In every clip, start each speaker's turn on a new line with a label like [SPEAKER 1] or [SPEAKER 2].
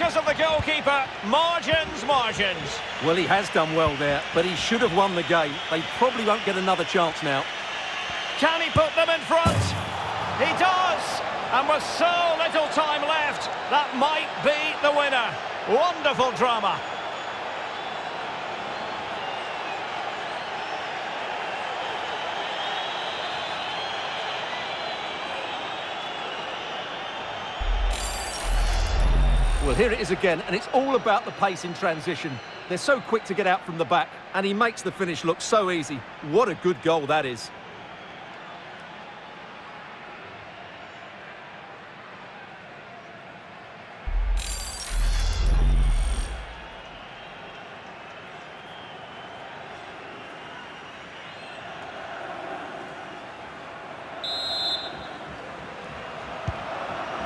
[SPEAKER 1] because of the goalkeeper. Margins, margins.
[SPEAKER 2] Well, he has done well there, but he should have won the game. They probably won't get another chance now.
[SPEAKER 1] Can he put them in front? He does! And with so little time left, that might be the winner. Wonderful drama.
[SPEAKER 2] Well, here it is again, and it's all about the pace in transition. They're so quick to get out from the back, and he makes the finish look so easy. What a good goal that is.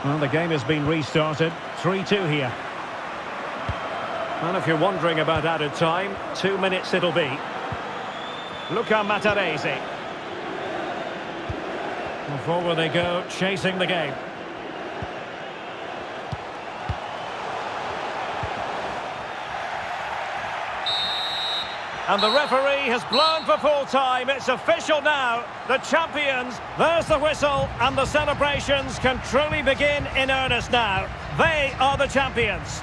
[SPEAKER 1] Well, the game has been restarted. 3-2 here. And if you're wondering about added time, two minutes it'll be. Luca Matarese. Forward they go, chasing the game. And the referee has blown for full time. It's official now. The champions, there's the whistle, and the celebrations can truly begin in earnest now. They are the champions.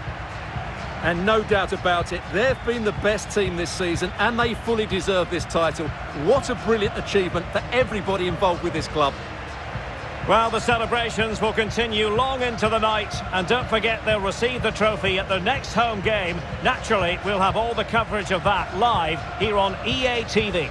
[SPEAKER 2] And no doubt about it, they've been the best team this season, and they fully deserve this title. What a brilliant achievement for everybody involved with this club.
[SPEAKER 1] Well, the celebrations will continue long into the night. And don't forget, they'll receive the trophy at the next home game. Naturally, we'll have all the coverage of that live here on EA TV.